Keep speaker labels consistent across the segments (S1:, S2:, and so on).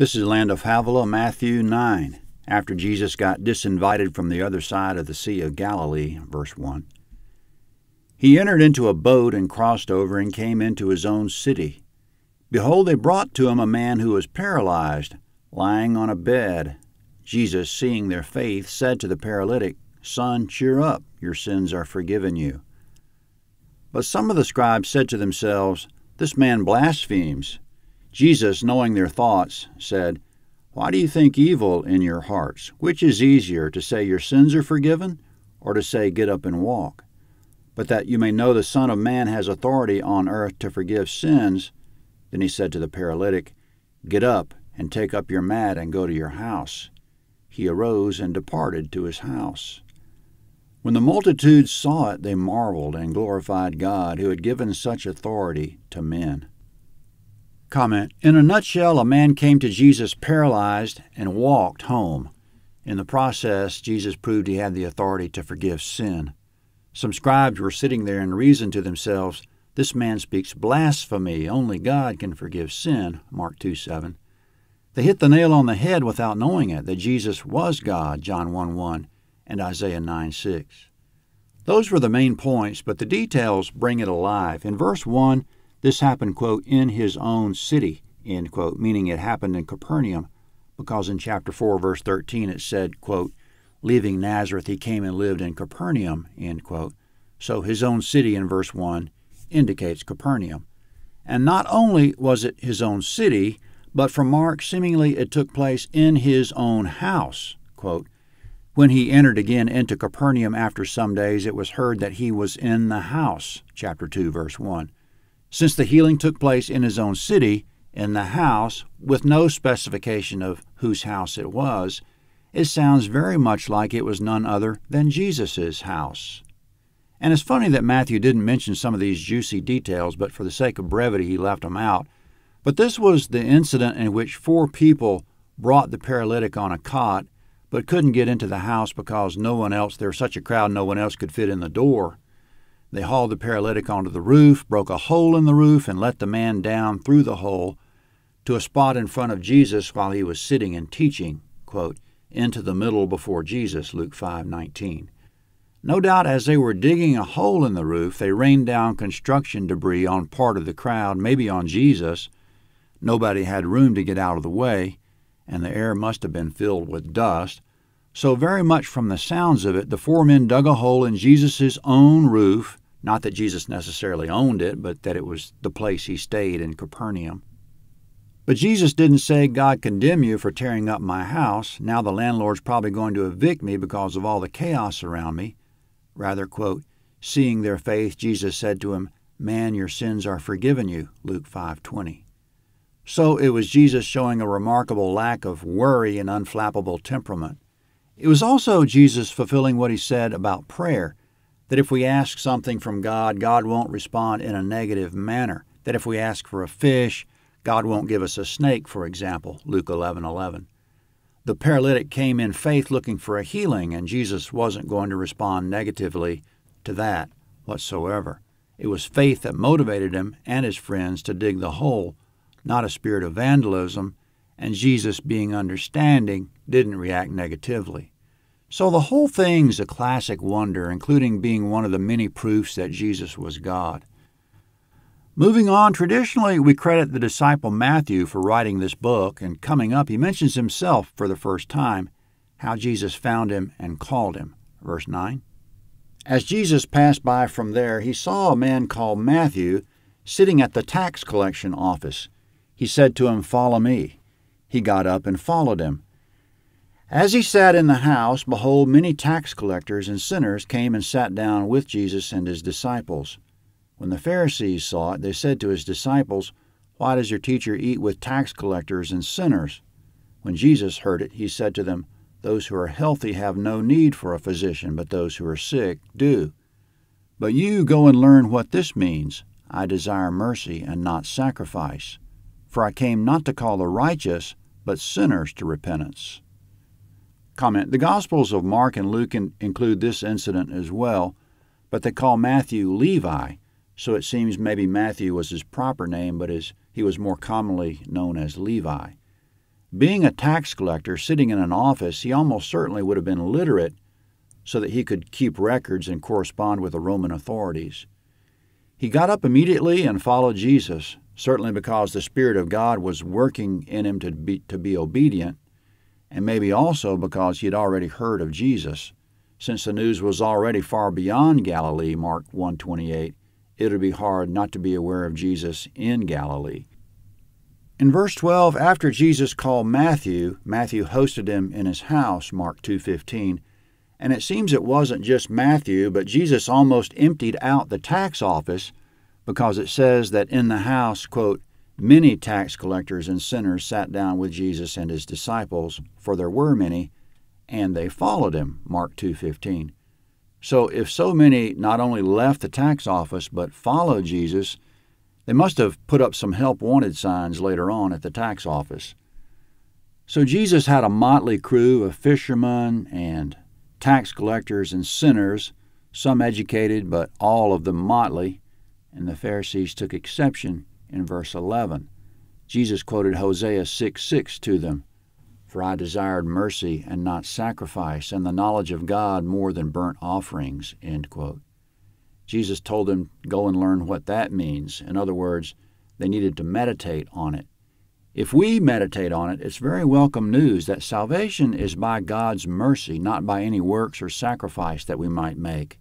S1: This is Land of Havilah, Matthew 9, after Jesus got disinvited from the other side of the Sea of Galilee, verse 1. He entered into a boat and crossed over and came into his own city. Behold, they brought to him a man who was paralyzed, lying on a bed. Jesus, seeing their faith, said to the paralytic, Son, cheer up, your sins are forgiven you. But some of the scribes said to themselves, This man blasphemes. Jesus, knowing their thoughts, said, Why do you think evil in your hearts? Which is easier, to say your sins are forgiven, or to say, Get up and walk? But that you may know the Son of Man has authority on earth to forgive sins, then he said to the paralytic, Get up and take up your mat and go to your house. He arose and departed to his house. When the multitudes saw it, they marveled and glorified God, who had given such authority to men. Comment In a nutshell, a man came to Jesus paralyzed and walked home. In the process, Jesus proved he had the authority to forgive sin. Some scribes were sitting there and reasoned to themselves, this man speaks blasphemy. Only God can forgive sin. Mark 2 7. They hit the nail on the head without knowing it that Jesus was God, John 1 1, and Isaiah 9 6. Those were the main points, but the details bring it alive. In verse 1, this happened, quote, in his own city, end quote, meaning it happened in Capernaum, because in chapter 4, verse 13, it said, quote, leaving Nazareth, he came and lived in Capernaum, end quote. So his own city in verse 1 indicates Capernaum. And not only was it his own city, but from Mark, seemingly it took place in his own house. Quote, when he entered again into Capernaum after some days, it was heard that he was in the house. Chapter 2, verse 1. Since the healing took place in his own city, in the house, with no specification of whose house it was, it sounds very much like it was none other than Jesus' house. And it's funny that Matthew didn't mention some of these juicy details, but for the sake of brevity, he left them out. But this was the incident in which four people brought the paralytic on a cot, but couldn't get into the house because no one else, there was such a crowd, no one else could fit in the door. They hauled the paralytic onto the roof, broke a hole in the roof, and let the man down through the hole to a spot in front of Jesus while he was sitting and teaching, quote, into the middle before Jesus, Luke 5:19. No doubt as they were digging a hole in the roof, they rained down construction debris on part of the crowd, maybe on Jesus. Nobody had room to get out of the way, and the air must have been filled with dust. So, very much from the sounds of it, the four men dug a hole in Jesus' own roof. Not that Jesus necessarily owned it, but that it was the place he stayed in Capernaum. But Jesus didn't say, God condemn you for tearing up my house. Now the landlord's probably going to evict me because of all the chaos around me. Rather, quote, seeing their faith, Jesus said to him, Man, your sins are forgiven you, Luke 5:20. So it was Jesus showing a remarkable lack of worry and unflappable temperament. It was also Jesus fulfilling what he said about prayer, that if we ask something from God, God won't respond in a negative manner. That if we ask for a fish, God won't give us a snake, for example, Luke 11:11 the paralytic came in faith looking for a healing, and Jesus wasn't going to respond negatively to that whatsoever. It was faith that motivated him and his friends to dig the hole, not a spirit of vandalism, and Jesus, being understanding, didn't react negatively. So the whole thing's a classic wonder, including being one of the many proofs that Jesus was God. Moving on, traditionally we credit the disciple Matthew for writing this book, and coming up, he mentions himself for the first time, how Jesus found him and called him. Verse 9. As Jesus passed by from there, he saw a man called Matthew sitting at the tax collection office. He said to him, Follow me. He got up and followed him. As he sat in the house, behold, many tax collectors and sinners came and sat down with Jesus and his disciples. When the Pharisees saw it, they said to his disciples, Why does your teacher eat with tax collectors and sinners? When Jesus heard it, he said to them, Those who are healthy have no need for a physician, but those who are sick do. But you go and learn what this means. I desire mercy and not sacrifice. For I came not to call the righteous, but sinners to repentance. Comment The Gospels of Mark and Luke include this incident as well, but they call Matthew Levi, so it seems maybe Matthew was his proper name, but his, he was more commonly known as Levi. Being a tax collector sitting in an office, he almost certainly would have been literate so that he could keep records and correspond with the Roman authorities. He got up immediately and followed Jesus, certainly because the Spirit of God was working in him to be, to be obedient, and maybe also because he had already heard of Jesus. Since the news was already far beyond Galilee, Mark 128, it would be hard not to be aware of Jesus in Galilee. In verse 12, after Jesus called Matthew, Matthew hosted him in his house, Mark 2:15, and it seems it wasn't just Matthew, but Jesus almost emptied out the tax office because it says that in the house, quote, many tax collectors and sinners sat down with Jesus and his disciples, for there were many, and they followed him, Mark 2:15. So if so many not only left the tax office but followed Jesus, they must have put up some help wanted signs later on at the tax office. So Jesus had a motley crew of fishermen and tax collectors and sinners, some educated, but all of them motley, and the Pharisees took exception in verse 11. Jesus quoted Hosea 6 6 to them For I desired mercy and not sacrifice, and the knowledge of God more than burnt offerings. Jesus told them, Go and learn what that means. In other words, they needed to meditate on it. If we meditate on it, it's very welcome news that salvation is by God's mercy, not by any works or sacrifice that we might make.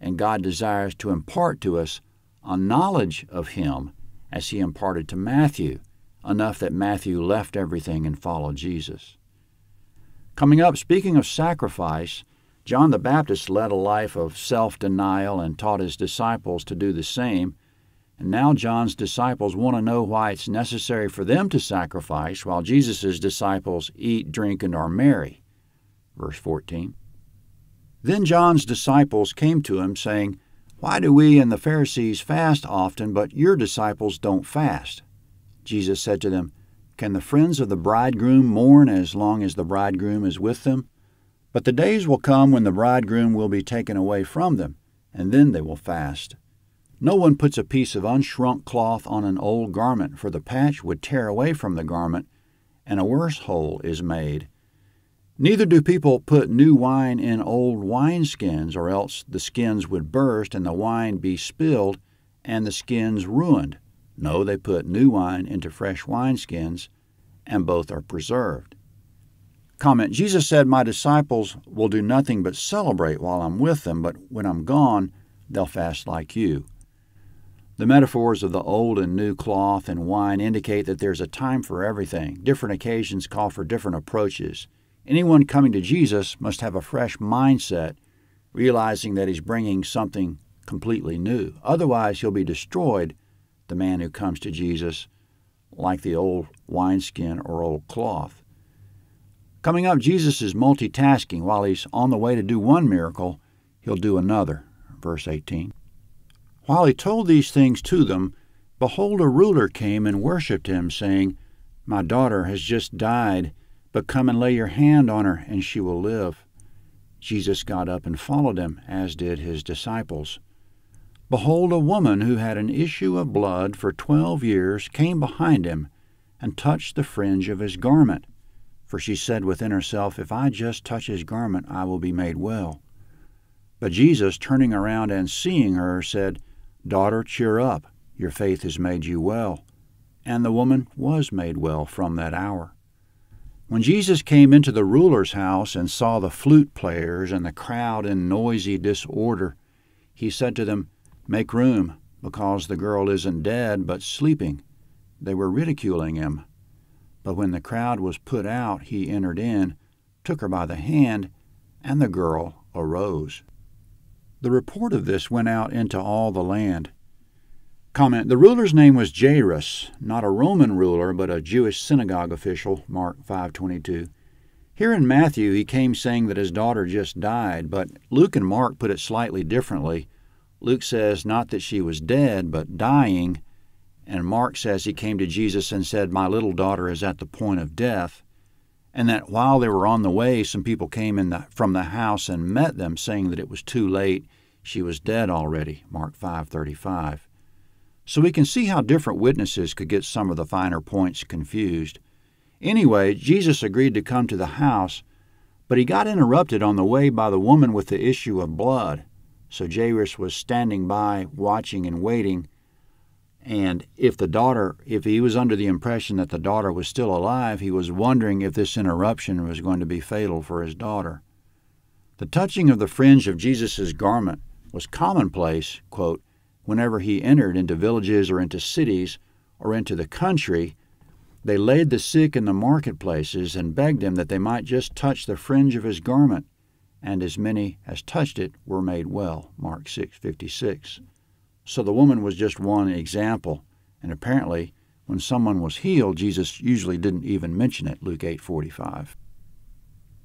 S1: And God desires to impart to us a knowledge of Him as He imparted to Matthew, enough that Matthew left everything and followed Jesus. Coming up, speaking of sacrifice, John the Baptist led a life of self denial and taught his disciples to do the same and now John's disciples want to know why it's necessary for them to sacrifice while Jesus' disciples eat, drink, and are merry. Verse 14. Then John's disciples came to him, saying, Why do we and the Pharisees fast often, but your disciples don't fast? Jesus said to them, Can the friends of the bridegroom mourn as long as the bridegroom is with them? But the days will come when the bridegroom will be taken away from them, and then they will fast. No one puts a piece of unshrunk cloth on an old garment, for the patch would tear away from the garment, and a worse hole is made. Neither do people put new wine in old wineskins, or else the skins would burst and the wine be spilled and the skins ruined. No, they put new wine into fresh wineskins, and both are preserved. Comment Jesus said, My disciples will do nothing but celebrate while I'm with them, but when I'm gone, they'll fast like you. The metaphors of the old and new cloth and wine indicate that there's a time for everything. Different occasions call for different approaches. Anyone coming to Jesus must have a fresh mindset, realizing that he's bringing something completely new. Otherwise, he'll be destroyed, the man who comes to Jesus, like the old wineskin or old cloth. Coming up, Jesus is multitasking. While he's on the way to do one miracle, he'll do another. Verse 18. While he told these things to them, behold, a ruler came and worshipped him, saying, My daughter has just died, but come and lay your hand on her, and she will live. Jesus got up and followed him, as did his disciples. Behold, a woman who had an issue of blood for twelve years came behind him and touched the fringe of his garment. For she said within herself, If I just touch his garment, I will be made well. But Jesus, turning around and seeing her, said, Daughter, cheer up, your faith has made you well. And the woman was made well from that hour. When Jesus came into the ruler's house and saw the flute players and the crowd in noisy disorder, he said to them, Make room, because the girl isn't dead, but sleeping. They were ridiculing him. But when the crowd was put out, he entered in, took her by the hand, and the girl arose. The report of this went out into all the land. Comment The ruler's name was Jairus, not a Roman ruler, but a Jewish synagogue official, Mark 5:22. Here in Matthew, he came saying that his daughter just died, but Luke and Mark put it slightly differently. Luke says not that she was dead, but dying, and Mark says he came to Jesus and said, My little daughter is at the point of death and that while they were on the way, some people came in the, from the house and met them, saying that it was too late; she was dead already. Mark five thirty-five. So we can see how different witnesses could get some of the finer points confused. Anyway, Jesus agreed to come to the house, but he got interrupted on the way by the woman with the issue of blood. So Jairus was standing by, watching and waiting. And if the daughter, if he was under the impression that the daughter was still alive, he was wondering if this interruption was going to be fatal for his daughter. The touching of the fringe of Jesus' garment was commonplace, quote, whenever he entered into villages or into cities or into the country. They laid the sick in the marketplaces and begged him that they might just touch the fringe of his garment, and as many as touched it were made well. Mark 6:56. So the woman was just one example, and apparently when someone was healed, Jesus usually didn't even mention it. Luke 8:45.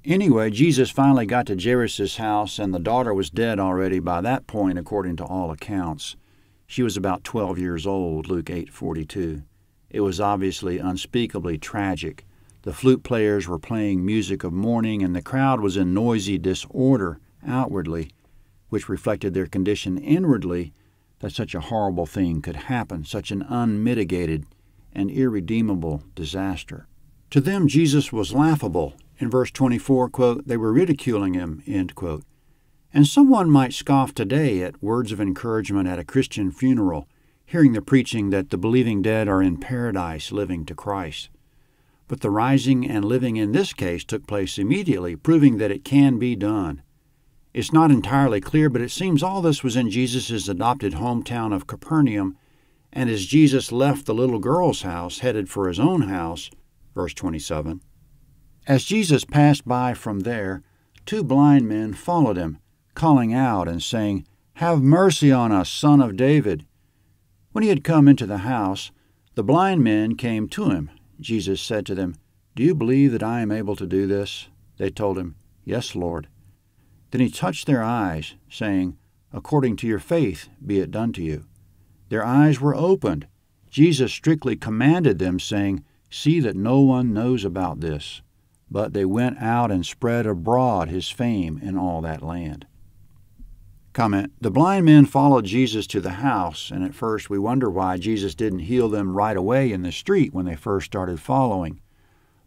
S1: Anyway, Jesus finally got to Jairus' house, and the daughter was dead already by that point, according to all accounts. She was about 12 years old, Luke 8:42. It was obviously unspeakably tragic. The flute players were playing music of mourning, and the crowd was in noisy disorder outwardly, which reflected their condition inwardly that such a horrible thing could happen, such an unmitigated and irredeemable disaster. To them, Jesus was laughable in verse 24, quote, they were ridiculing him, end quote. And someone might scoff today at words of encouragement at a Christian funeral, hearing the preaching that the believing dead are in paradise living to Christ. But the rising and living in this case took place immediately, proving that it can be done. It's not entirely clear, but it seems all this was in Jesus' adopted hometown of Capernaum, and as Jesus left the little girl's house, headed for his own house, verse 27, as Jesus passed by from there, two blind men followed him, calling out and saying, Have mercy on us, son of David. When he had come into the house, the blind men came to him. Jesus said to them, Do you believe that I am able to do this? They told him, Yes, Lord. Then he touched their eyes, saying, According to your faith be it done to you. Their eyes were opened. Jesus strictly commanded them, saying, See that no one knows about this but they went out and spread abroad his fame in all that land. Comment The blind men followed Jesus to the house, and at first we wonder why Jesus didn't heal them right away in the street when they first started following.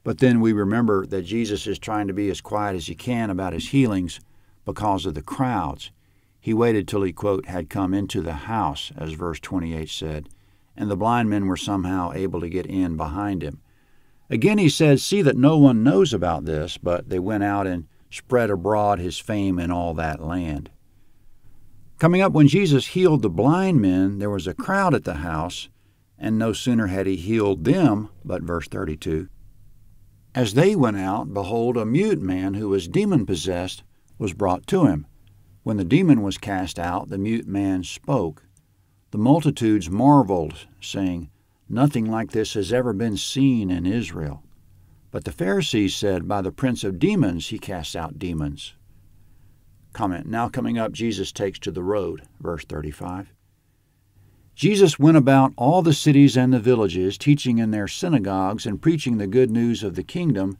S1: But then we remember that Jesus is trying to be as quiet as he can about his healings because of the crowds. He waited till he, quote, had come into the house, as verse 28 said, and the blind men were somehow able to get in behind him. Again he said, See that no one knows about this, but they went out and spread abroad his fame in all that land. Coming up, when Jesus healed the blind men, there was a crowd at the house, and no sooner had he healed them, but verse 32, as they went out, behold, a mute man who was demon possessed was brought to him. When the demon was cast out, the mute man spoke. The multitudes marveled, saying, Nothing like this has ever been seen in Israel. But the Pharisees said, By the prince of demons he casts out demons. Comment Now coming up, Jesus takes to the road, verse 35. Jesus went about all the cities and the villages, teaching in their synagogues and preaching the good news of the kingdom,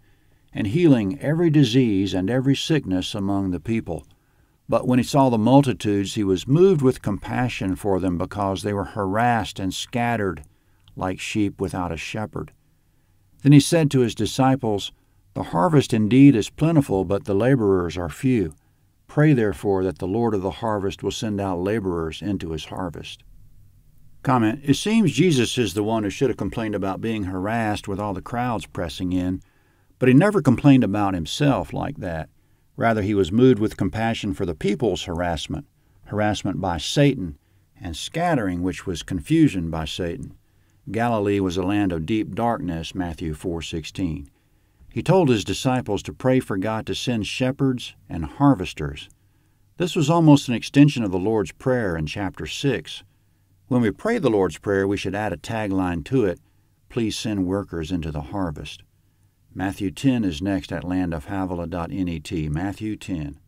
S1: and healing every disease and every sickness among the people. But when he saw the multitudes, he was moved with compassion for them because they were harassed and scattered like sheep without a shepherd. Then he said to his disciples, The harvest indeed is plentiful, but the laborers are few. Pray therefore that the Lord of the harvest will send out laborers into his harvest. Comment It seems Jesus is the one who should have complained about being harassed with all the crowds pressing in, but he never complained about himself like that. Rather, he was moved with compassion for the people's harassment, harassment by Satan, and scattering, which was confusion by Satan. Galilee was a land of deep darkness, Matthew 4:16. He told his disciples to pray for God to send shepherds and harvesters. This was almost an extension of the Lord's Prayer in chapter 6. When we pray the Lord's Prayer, we should add a tagline to it, please send workers into the harvest. Matthew 10 is next at landofhavilah.net. Matthew 10.